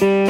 you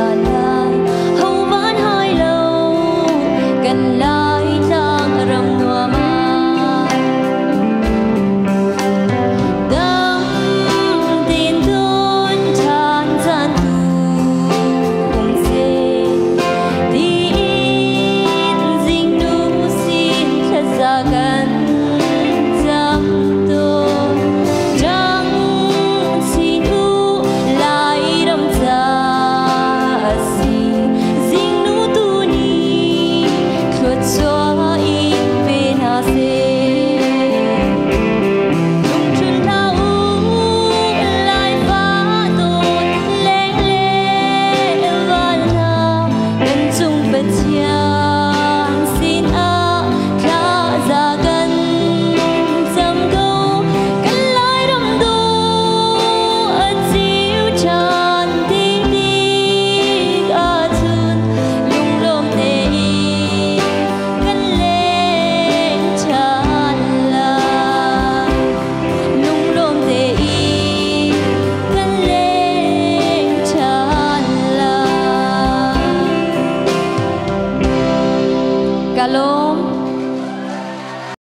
na na